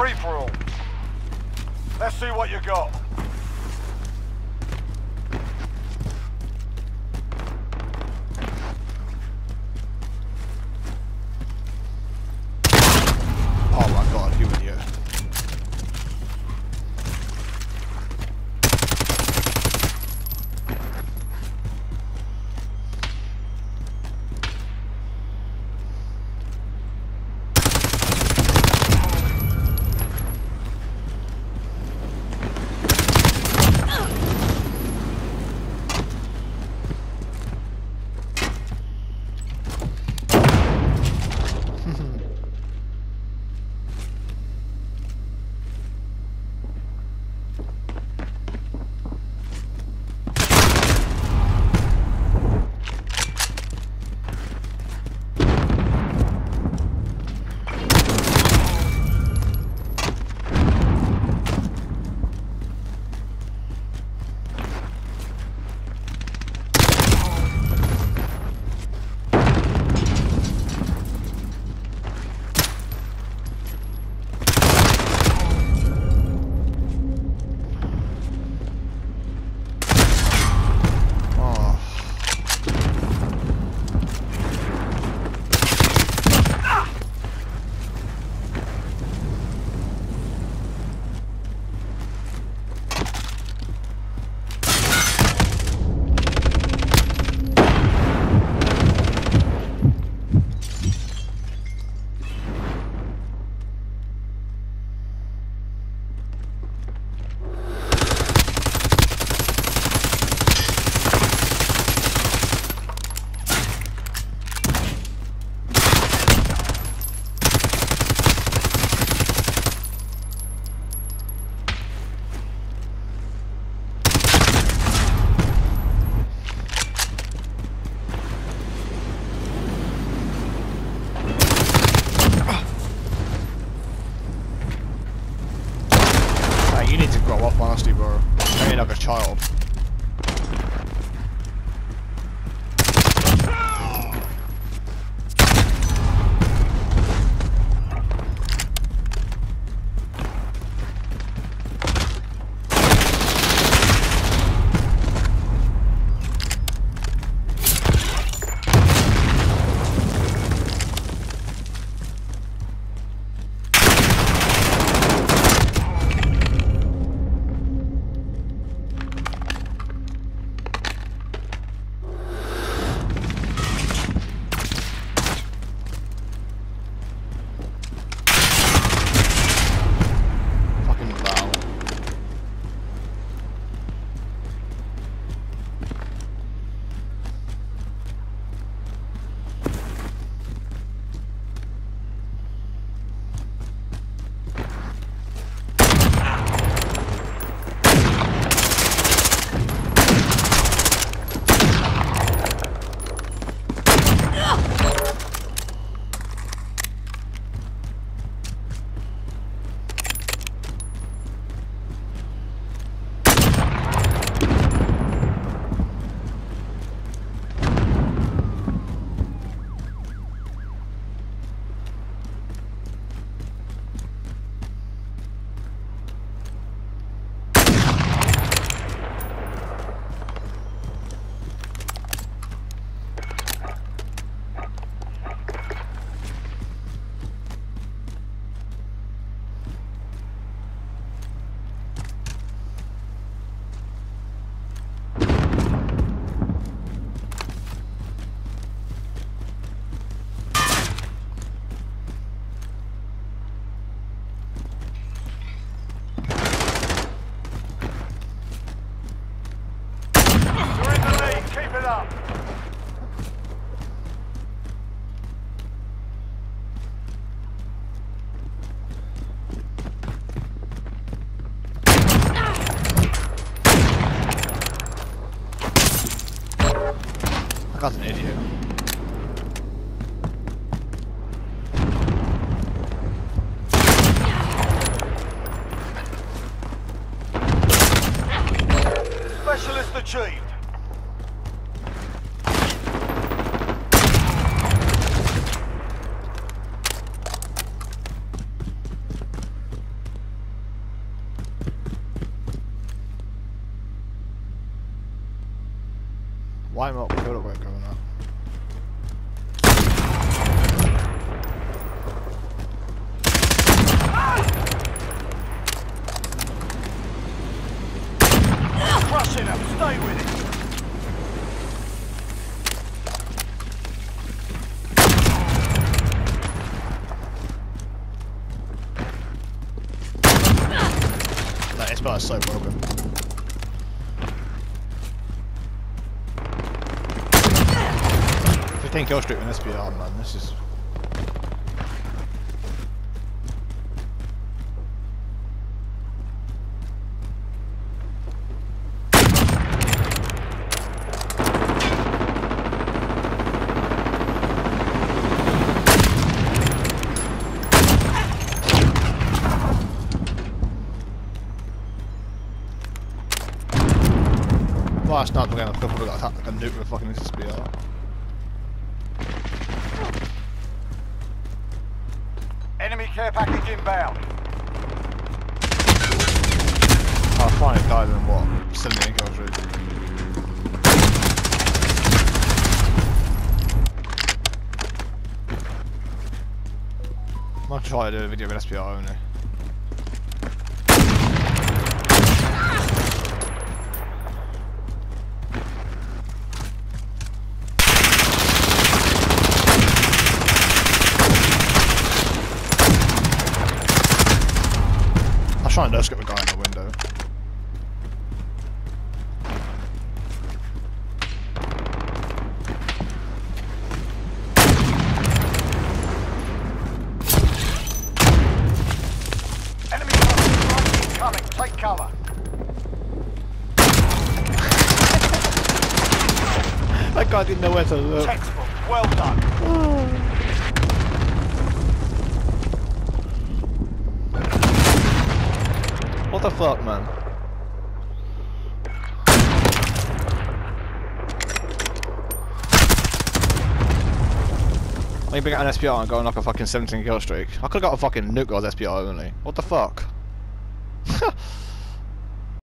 free-for-all. Let's see what you got. God's an idiot. Specialist achieved. Light him up, up where it's going now. Crushing. Stay with it. That is so broken. Fifteen kill streak with an SPR, man. This is night, we're going to probably got a nuke with a fucking SPR. Care package inbound. Oh, I finally died in what? 17 kill streak. Might try to do a video with SPR only. I was trying to just get the guy in the window. Enemy strike incoming. Take cover. That guy didn't know where to look. Textbook. Well done. Oh. What the fuck, man? Let me bring an SPR and go on like a fucking 17 kill streak. I could've got a fucking nuke with SPR only. What the fuck?